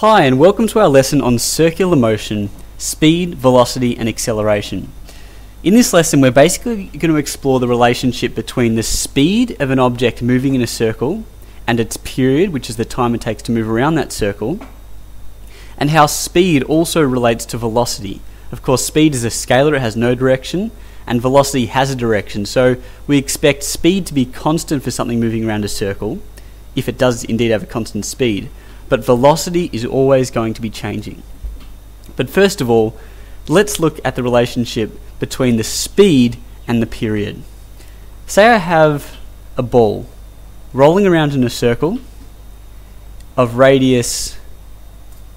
Hi, and welcome to our lesson on circular motion, speed, velocity, and acceleration. In this lesson, we're basically going to explore the relationship between the speed of an object moving in a circle and its period, which is the time it takes to move around that circle, and how speed also relates to velocity. Of course, speed is a scalar, it has no direction, and velocity has a direction. So we expect speed to be constant for something moving around a circle, if it does indeed have a constant speed but velocity is always going to be changing. But first of all, let's look at the relationship between the speed and the period. Say I have a ball rolling around in a circle of radius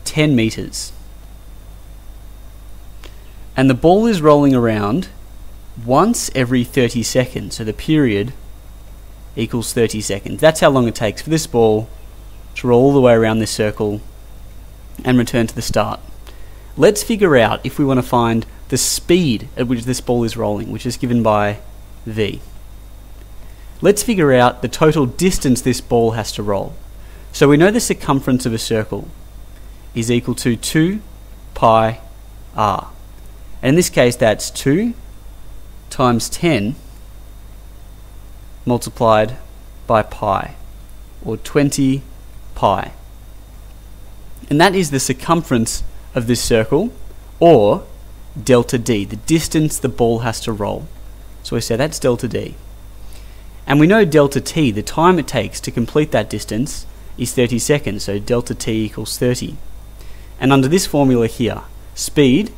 10 meters. And the ball is rolling around once every 30 seconds, so the period equals 30 seconds. That's how long it takes for this ball roll all the way around this circle and return to the start. Let's figure out if we want to find the speed at which this ball is rolling, which is given by v. Let's figure out the total distance this ball has to roll. So we know the circumference of a circle is equal to 2 pi r. And in this case, that's 2 times 10 multiplied by pi, or 20 pi. And that is the circumference of this circle, or delta d, the distance the ball has to roll. So we say that's delta d. And we know delta t, the time it takes to complete that distance, is 30 seconds, so delta t equals 30. And under this formula here, speed,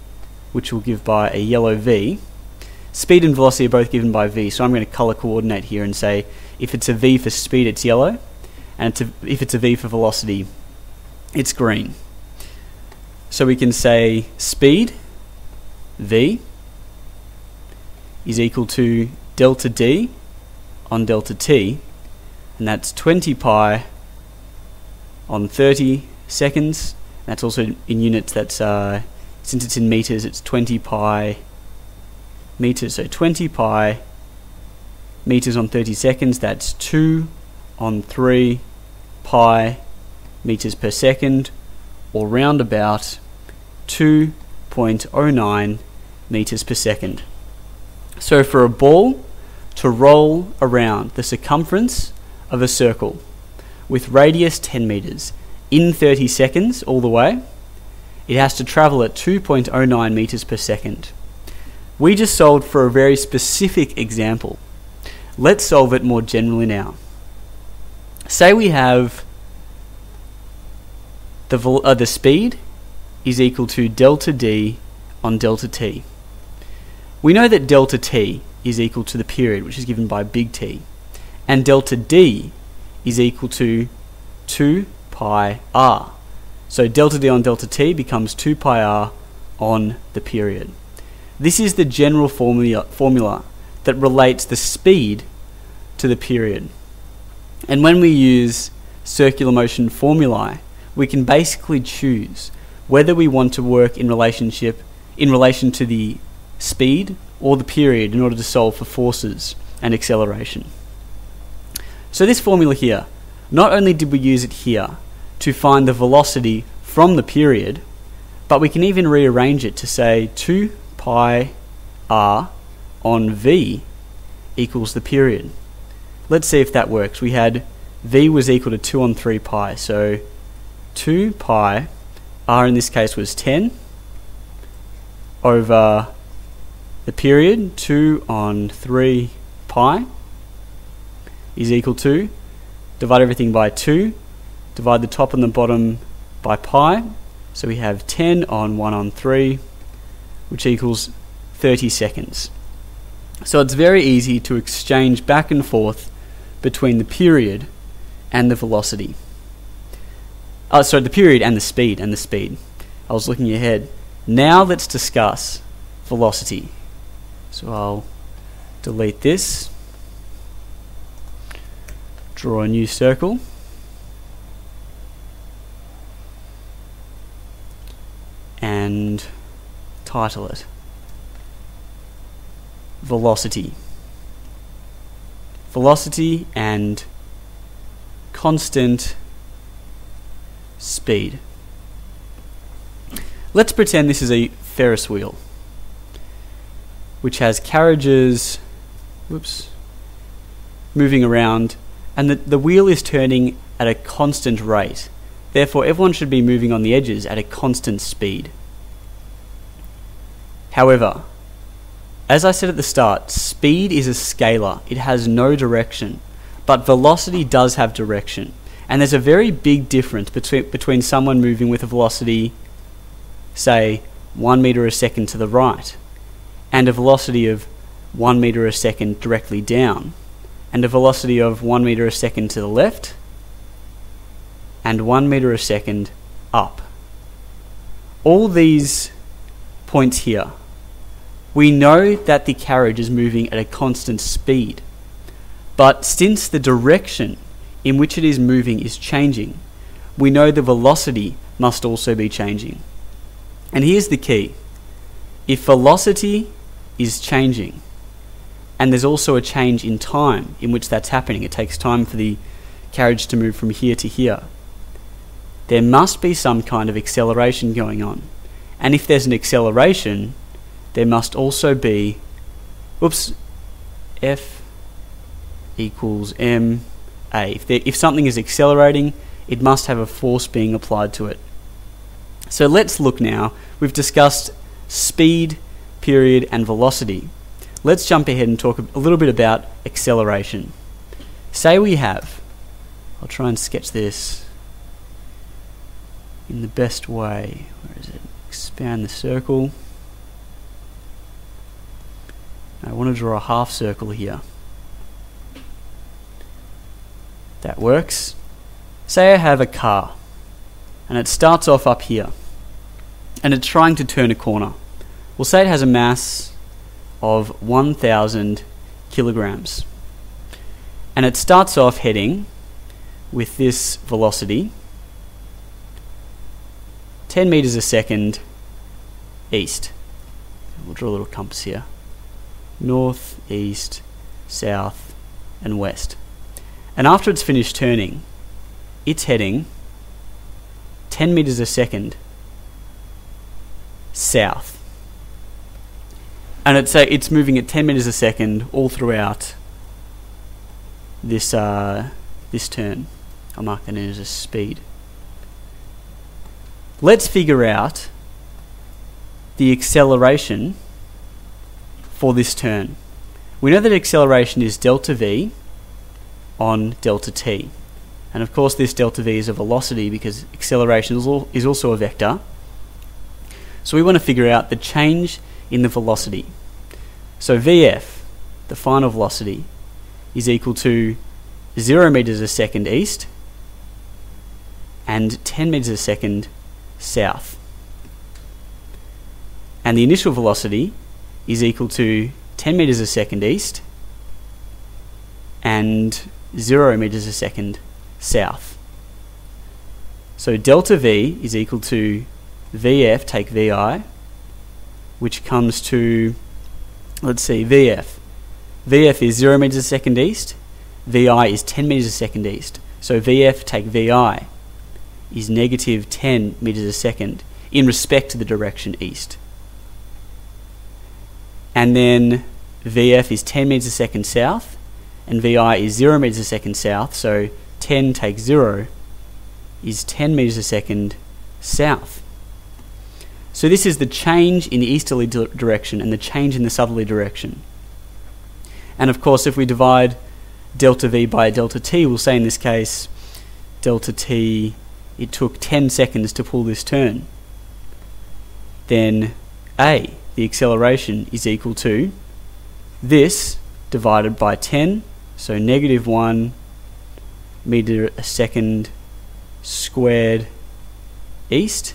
which we'll give by a yellow v, speed and velocity are both given by v, so I'm going to color coordinate here and say if it's a v for speed, it's yellow, and it's a, if it's a v for velocity, it's green. So we can say speed, v, is equal to delta d on delta t, and that's 20 pi on 30 seconds. That's also in units, that's, uh, since it's in meters, it's 20 pi meters. So 20 pi meters on 30 seconds, that's 2 on 3 pi meters per second, or round about 2.09 meters per second. So for a ball to roll around the circumference of a circle with radius 10 meters in 30 seconds all the way, it has to travel at 2.09 meters per second. We just solved for a very specific example. Let's solve it more generally now. Say we have the, uh, the speed is equal to delta d on delta t. We know that delta t is equal to the period, which is given by big T, and delta d is equal to 2 pi r. So delta d on delta t becomes 2 pi r on the period. This is the general formula, formula that relates the speed to the period. And when we use circular motion formulae, we can basically choose whether we want to work in relationship in relation to the speed or the period in order to solve for forces and acceleration. So this formula here, not only did we use it here to find the velocity from the period, but we can even rearrange it to say 2 pi r on v equals the period. Let's see if that works. We had v was equal to 2 on 3 pi. So 2 pi, r in this case was 10, over the period, 2 on 3 pi is equal to, divide everything by 2, divide the top and the bottom by pi, so we have 10 on 1 on 3, which equals 30 seconds. So it's very easy to exchange back and forth between the period and the velocity. Oh, sorry, the period and the speed, and the speed. I was looking ahead. Now let's discuss velocity. So I'll delete this, draw a new circle, and title it Velocity velocity and constant speed. Let's pretend this is a Ferris wheel, which has carriages, whoops, moving around, and the, the wheel is turning at a constant rate. Therefore, everyone should be moving on the edges at a constant speed. However, as I said at the start, speed is a scalar. It has no direction. But velocity does have direction. And there's a very big difference between, between someone moving with a velocity, say, 1 meter a second to the right, and a velocity of 1 meter a second directly down, and a velocity of 1 meter a second to the left, and 1 meter a second up. All these points here we know that the carriage is moving at a constant speed, but since the direction in which it is moving is changing, we know the velocity must also be changing. And here's the key if velocity is changing, and there's also a change in time in which that's happening, it takes time for the carriage to move from here to here, there must be some kind of acceleration going on. And if there's an acceleration, there must also be, oops, F equals m a. If, there, if something is accelerating, it must have a force being applied to it. So let's look now. We've discussed speed, period, and velocity. Let's jump ahead and talk a little bit about acceleration. Say we have, I'll try and sketch this in the best way. Where is it? Expand the circle. I want to draw a half circle here. That works. Say I have a car and it starts off up here and it's trying to turn a corner. We'll say it has a mass of 1000 kilograms and it starts off heading with this velocity 10 meters a second east. We'll draw a little compass here north, east, south, and west. And after it's finished turning, it's heading 10 meters a second south. And it's, uh, it's moving at 10 meters a second all throughout this, uh, this turn. I'll mark that in as a speed. Let's figure out the acceleration for this turn. We know that acceleration is delta v on delta t. And of course this delta v is a velocity because acceleration is also a vector. So we want to figure out the change in the velocity. So vf, the final velocity, is equal to 0 meters a second east and 10 meters a second south. And the initial velocity is equal to 10 meters a second east and 0 meters a second south. So delta V is equal to VF, take VI, which comes to, let's see, VF. VF is 0 meters a second east, VI is 10 meters a second east. So VF, take VI, is negative 10 meters a second in respect to the direction east and then VF is 10 meters a second south, and VI is 0 meters a second south, so 10 takes 0 is 10 meters a second south. So this is the change in the easterly di direction and the change in the southerly direction. And of course, if we divide delta V by delta T, we'll say in this case, delta T, it took 10 seconds to pull this turn. Then A, the acceleration is equal to this divided by 10, so negative 1 meter a second squared east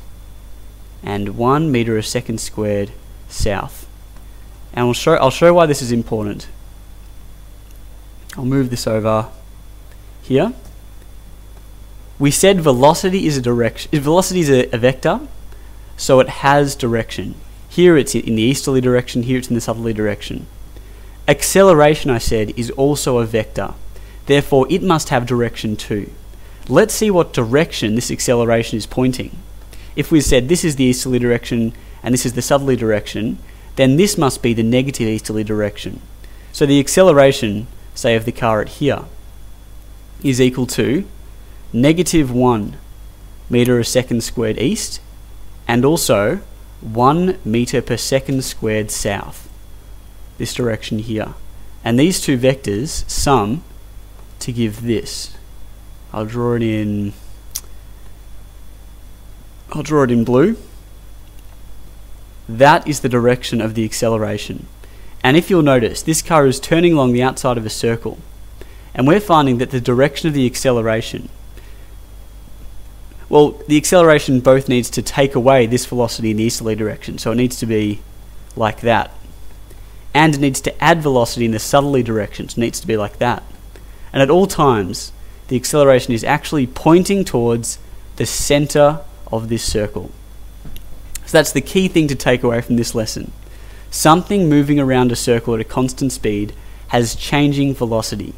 and 1 meter a second squared south. And I'll show, I'll show why this is important. I'll move this over here. We said velocity is a direction. Velocity is a, a vector, so it has direction. Here it's in the easterly direction, here it's in the southerly direction. Acceleration, I said, is also a vector. Therefore, it must have direction too. Let's see what direction this acceleration is pointing. if we said this is the easterly direction and this is the southerly direction, then this must be the negative easterly direction. So the acceleration, say, of the car at here is equal to negative 1 meter a second squared east and also 1 meter per second squared south. This direction here. And these two vectors sum to give this. I'll draw it in I'll draw it in blue. That is the direction of the acceleration. And if you'll notice, this car is turning along the outside of a circle. And we're finding that the direction of the acceleration, well, the acceleration both needs to take away this velocity in the easterly direction. So it needs to be like that. And it needs to add velocity in the southerly direction. So it needs to be like that. And at all times, the acceleration is actually pointing towards the center of this circle. So that's the key thing to take away from this lesson. Something moving around a circle at a constant speed has changing velocity.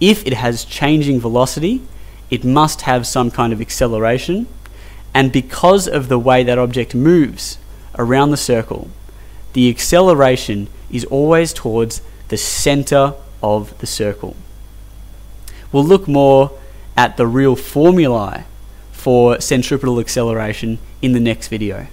If it has changing velocity, it must have some kind of acceleration, and because of the way that object moves around the circle, the acceleration is always towards the center of the circle. We'll look more at the real formulae for centripetal acceleration in the next video.